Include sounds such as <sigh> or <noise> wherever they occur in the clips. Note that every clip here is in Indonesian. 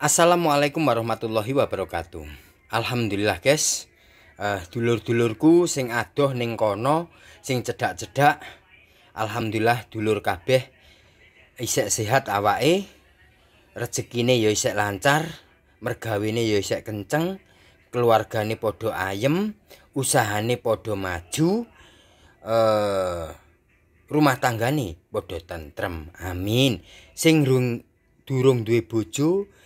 Assalamualaikum warahmatullahi wabarakatuh. Alhamdulillah guys. Uh, dulur-dulurku sing adoh ning kono, sing cedak-cedak. Alhamdulillah dulur kabeh isek sehat awake. Rezekine ya isek lancar, mergawene ya isek kenceng, keluargane padha ayem, usahane padha maju. Uh, rumah tanggane padha tentrem. Amin. Sing rung durung duwe bojo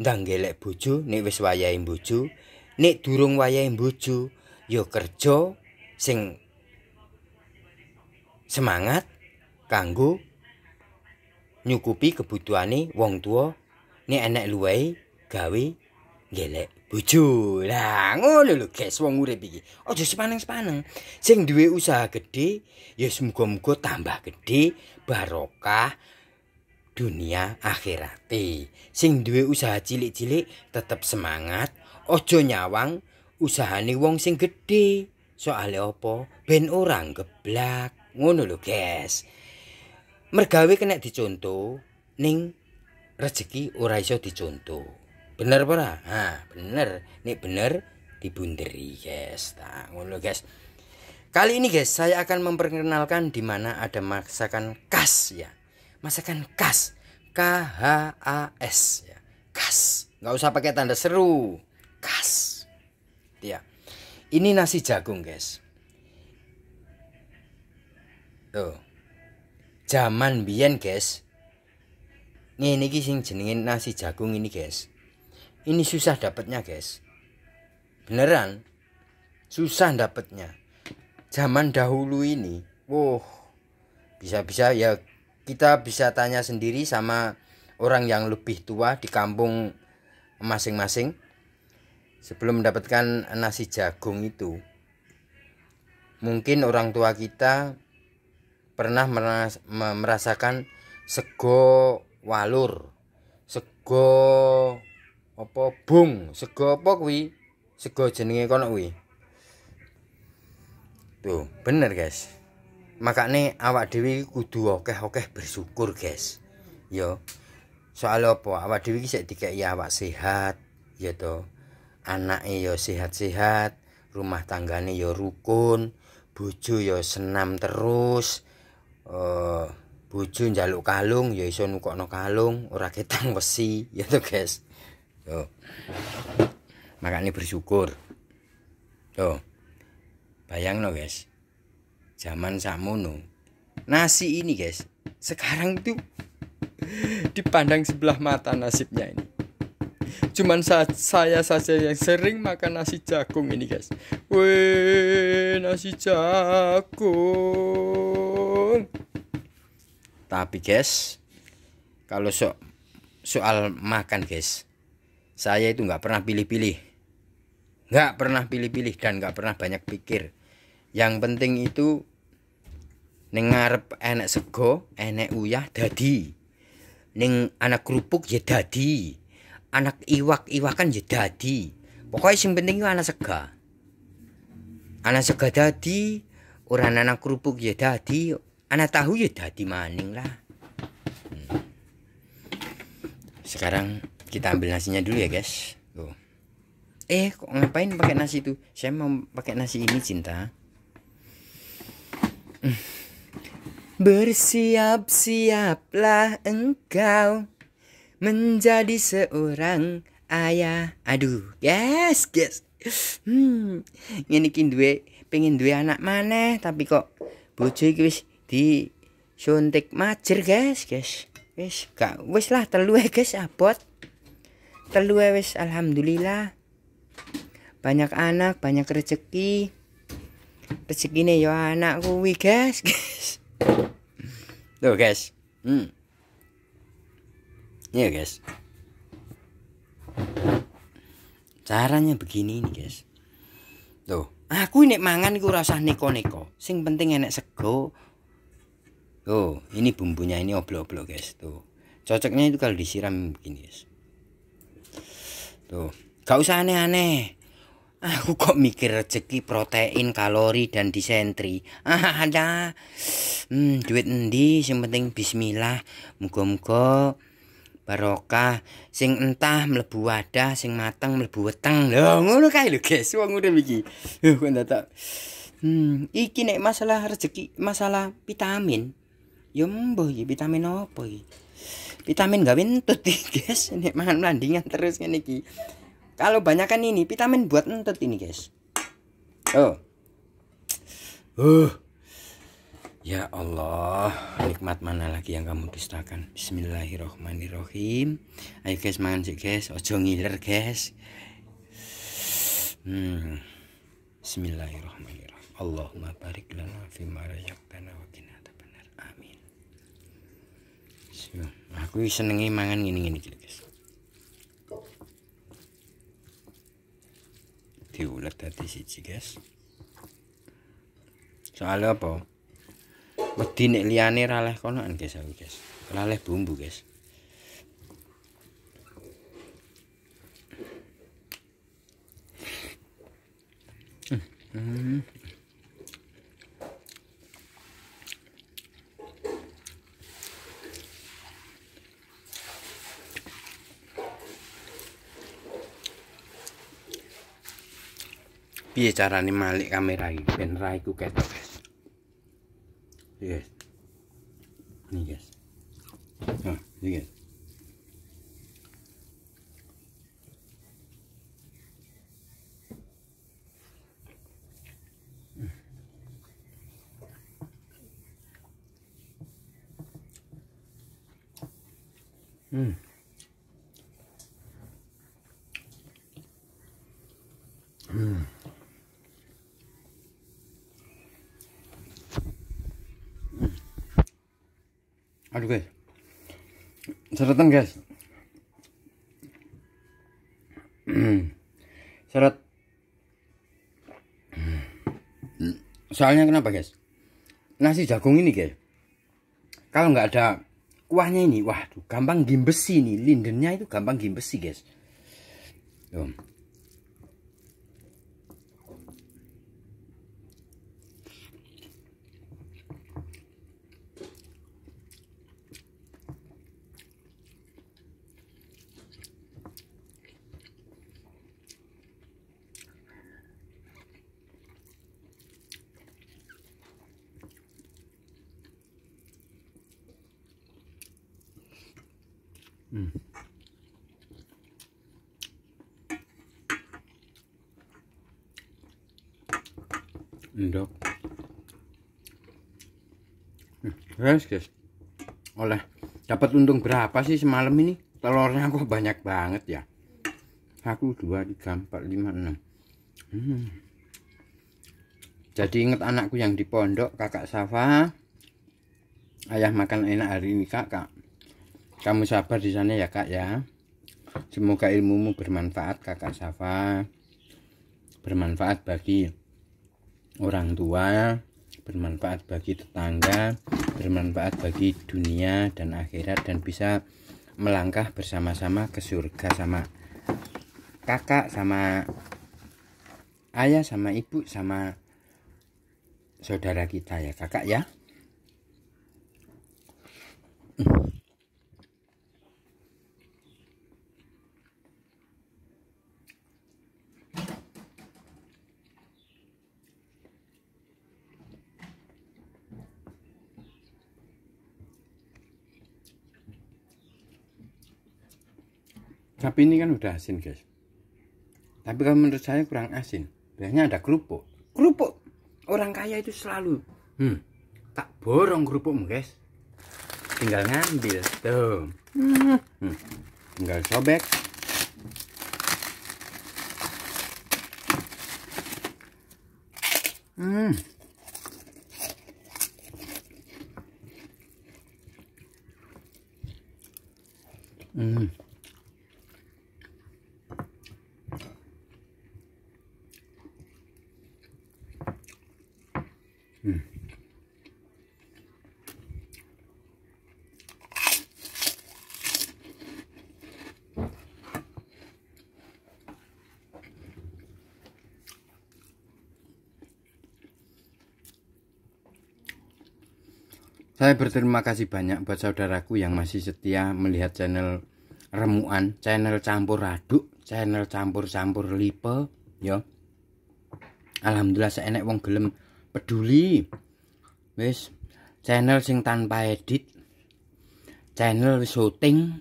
ndang gelek bojo nek wis wayahe bojo nek durung wayahe bojo ya kerja sing semangat kanggo nyukupi kebutuhane wong tua nek enek luwei gawe gelek bojo. Lah ngono lho guys wong urip iki. Aja sepaneng-sepaneng. Sing duwe usaha gede ya semoga-moga tambah gede barokah dunia akhirate. Sing duwe usaha cilik-cilik tetep semangat, ojo nyawang usahane wong sing gedhe. Soale apa? Ben orang geblak. Ngono lho, guys. Mergawe kena dicontoh ning rezeki ora iso dicontoh. Bener ora? Ha, bener. Nek bener dibunderi, guys. Nah, ngono guys. Kali ini guys, saya akan memperkenalkan di mana ada masakan khas ya masakan khas. K H A S ya. Khas. Nggak usah pakai tanda seru. Khas. Ya ini nasi jagung guys. Tuh. Zaman biyen guys. Ini iki sing jenengin nasi jagung ini guys. Ini susah dapatnya guys. Beneran. Susah dapatnya zaman dahulu ini wow bisa-bisa ya kita bisa tanya sendiri sama orang yang lebih tua di kampung masing-masing sebelum mendapatkan nasi jagung itu. Mungkin orang tua kita pernah merasakan sego walur sego apa bung sego apa kuwi? Sego jenenge kono kuwi? Tuh bener guys makane awak dhewe kudu akeh-akeh bersyukur guys. Yo. Soal apa? Awak dhewe iki sik dikeki awak sehat ya to anake yo sehat-sehat rumah tanggane yo rukun bojo yo senam terus uh, bojo njaluk kalung ya iso nukokno kalung ora ketang <laughs> wesi ya to guys. Yo. Makane bersyukur. Tuh bayangno guys zaman samono nasi ini guys. Sekarang itu dipandang sebelah mata nasibnya ini. Cuman saat saya saja yang sering makan nasi jagung ini guys. Weh nasi jagung. Tapi guys kalau so soal makan guys saya itu nggak pernah pilih-pilih. Nggak pernah pilih-pilih dan nggak pernah banyak pikir. Yang penting itu ning ngarep enek sego enek uyah dadi. Ning anak kerupuk ya dadi. Anak iwak-iwakan ya dadi. Pokoknya sing penting anak sega. Anak sega dadi ora anak kerupuk ya dadi. Anak tahu ya dadi maning lah. Hmm. sekarang kita ambil nasinya dulu ya guys. Tuh. eh kok ngapain pakai nasi itu? Saya mau pakai nasi ini cinta. Hmm. Bersiap-siaplah engkau menjadi seorang ayah. Aduh, yes, yes. Hmm, ini kin duwe pengen duwe anak mana tapi kok bojo iki wis di suntik majer, guys, guys. Wis gak wis lah telu guys abot. Telu wis alhamdulillah. Banyak anak, banyak rezeki. Rezekine yo anak kuwi, guys, <laughs> guys. Tuh guys. Hmm. Iya guys. Caranya begini nih guys. Tuh, aku ini mangan iku rasa neko-neko. Sing penting enek sego. Tuh, ini bumbunya ini oblok-oblok guys. Tuh. Cocoknya itu kalau disiram begini guys. Tuh, gak usah aneh-aneh. Aku kok mikir rezeki protein, kalori dan disentri. <laughs> Ada. Hmm, duit endi? Sing penting bismillah. Muga-muga barokah. Sing entah mlebu wadah sing mateng mlebu weteng. Lho ngono kae lho guys. Wong udah iki. Hmm iki nek masalah rezeki masalah vitamin. Yo mbuh iki vitamin apa iki? Vitamin gawe entut guys. Nek mangan landingan terus ngene iki kalau banyak kan ini vitamin buat entut ini guys oh uh Ya Allah, nikmat mana lagi yang kamu dustakan? Bismillahirrohmanirrohim. Ayo guys, mangan sih guys. Ojo ngiler guys. Hmm. Bismillahirrohmanirrohim. Allahumma barik lana fi ma razaqtana wa benar. Amin. Aku senengi mangan gini-gini guys. Diulat tadi siji guys. Soalnya apa? wedi nek liyane ra leh konoan guys aku guys ra leh bumbu guys Hmm. Piye carane malik kamera iki ben ra iku ketok guys. Yes. Ini guys. Nah, ini guys. Aduh guys. Seretan guys. <clears throat> Seret soalnya kenapa guys? Nasi jagung ini guys. Kalau nggak ada kuahnya ini waduh gampang gimbesi nih lindennya itu gampang gimbesi guys. Endok. Hmm, guys, guys. Oleh dapat untung berapa sih semalam ini? Telurnya kok banyak banget ya. Aku 2 3 4 5 6. Hmm. Jadi inget anakku yang di pondok, Kakak Safa. Ayah makan enak hari ini, Kakak kamu sabar di sana ya kak ya semoga ilmumu bermanfaat kakak Safa bermanfaat bagi orang tua bermanfaat bagi tetangga bermanfaat bagi dunia dan akhirat dan bisa melangkah bersama-sama ke surga sama kakak sama ayah sama ibu sama saudara kita ya kakak ya Tapi ini kan udah asin guys. Tapi kalau menurut saya kurang asin. Biasanya ada kerupuk. Kerupuk. Orang kaya itu selalu. Hmm. Tak borong kerupukmu guys. Tinggal ngambil. Tuh. Hmm. Tinggal sobek. Hmm. Hmm. Hmm. Saya berterima kasih banyak buat saudaraku yang masih setia melihat channel remukan channel campur aduk channel campur-campur lipe ya. Alhamdulillah saya wong gelem peduli. Wis channel sing tanpa edit channel syuting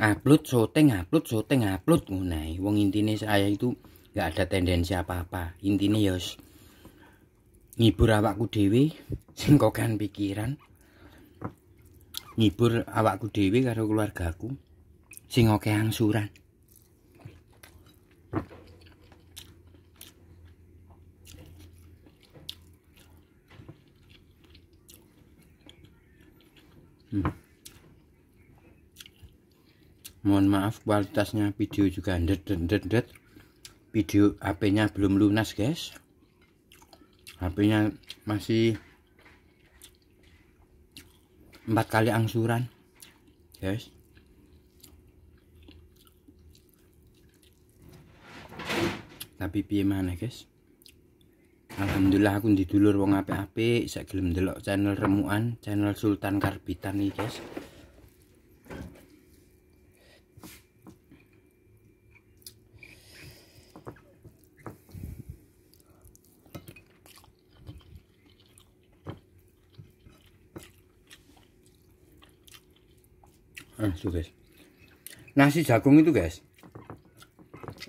upload syuting upload syuting upload. Ngono wong intine saya itu nggak ada tendensi apa-apa. Intine ya ngibur awakku dhewe sing kokan pikiran ngibur awakku dhewe karo keluargaku sing angsuran Hmm. Mohon maaf kualitasnya video juga ndet ndet ndet. Video HP-nya belum lunas, guys. HP-nya masih empat kali angsuran, guys. Tapi piye mana, guys? Alhamdulillah aku didulur wong apik-apik sak gelem delok channel remukan, channel Sultan Karbitan iki, guys. Ah, guys. Nasi jagung itu, guys.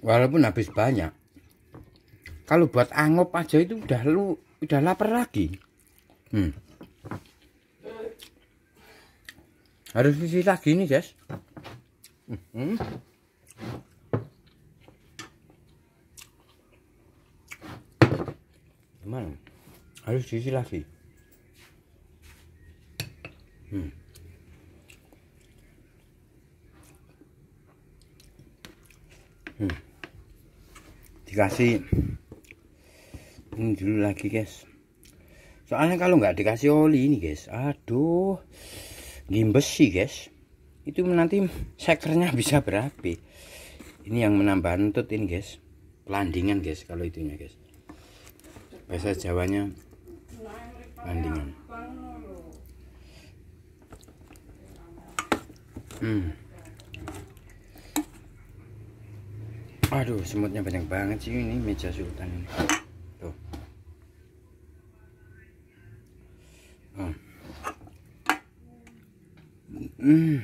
Walaupun habis banyak, kalau buat angop aja itu udah lu udah lapar lagi hmm. harus isi lagi nih guys hmm. gimana harus diisi lagi Hmm. dikasih. Ini dulu lagi guys. Soalnya kalau nggak dikasih oli ini guys aduh gimbes sih guys. Itu nanti sekernya <laughs> bisa berapi. Ini yang menambah nutut ini guys. Landingan guys kalau itunya guys. Bahasa jawanya landingan hmm aduh semutnya banyak banget sih ini meja sultan ini tuh Hmm.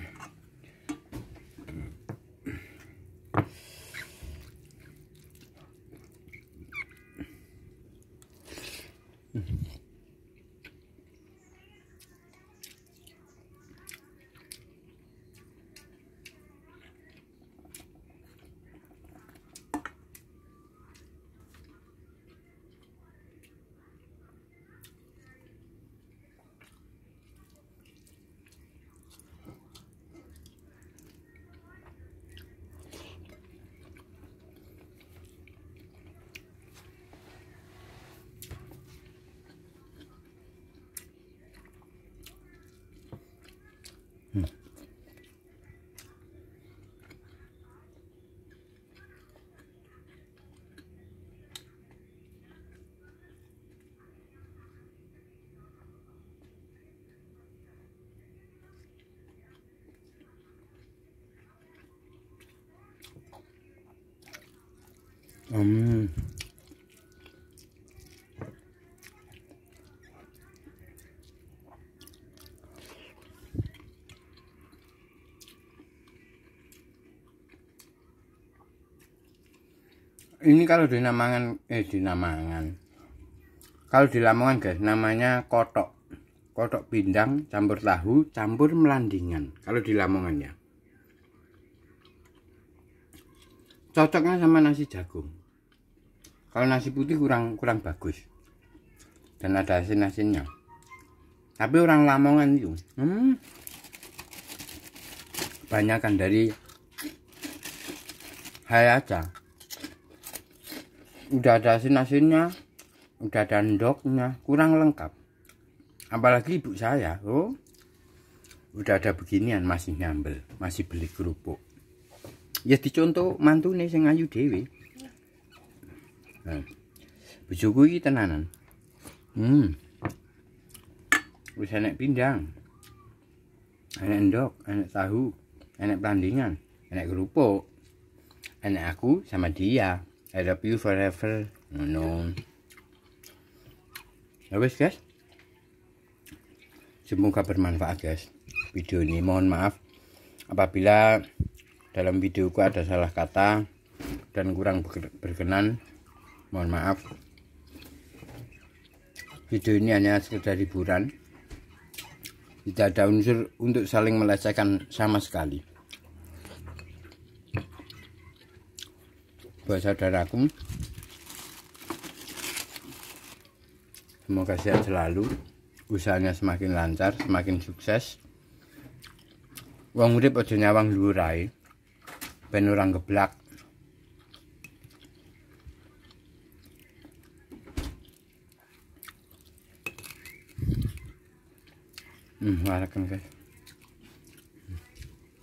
Hmm. Ini kalau di Namangan eh di Namangan. Kalau di Lamongan guys namanya kotok. Kotok pindang campur tahu campur melandingan. Kalau di Lamongan ya. cocoknya sama nasi jagung kalau nasi putih kurang kurang bagus. Dan ada asin-asinnya. Tapi orang Lamongan itu hmm, banyakkan dari aja udah ada asin-asinnya udah ada endoknya kurang lengkap. Apalagi ibu saya oh udah ada beginian masih nyambel masih beli kerupuk. Ya dicontoh mantu nih sing ayu dewi nah, bojoku iki tenanan. Hmm. Wis enek pindang enek endok enek tahu enak perandingan enak kerupuk enak aku sama dia I love you forever no ya guys. Semoga bermanfaat guys. Video ini mohon maaf apabila dalam videoku ada salah kata dan kurang berkenan mohon maaf. Video ini hanya sekedar hiburan. Tidak ada unsur untuk saling melecehkan sama sekali. Buat saudaraku semoga sehat selalu. Usahanya semakin lancar semakin sukses. Wong urip aja nyawang lurai ben orang geblak Hmm, warakan guys.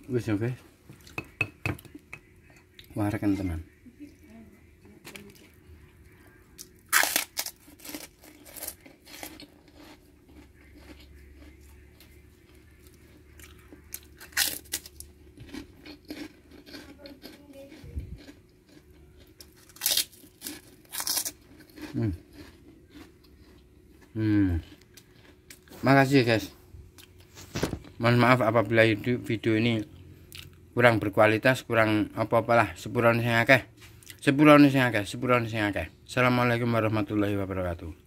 Wis ya guys. Warakan teman. Hmm. Hmm. Makasih guys mohon maaf apabila video ini kurang berkualitas kurang apa-apalah. Sepurane sing akeh. Sepurane sing akeh sepurane sing akeh. Assalamualaikum warahmatullahi wabarakatuh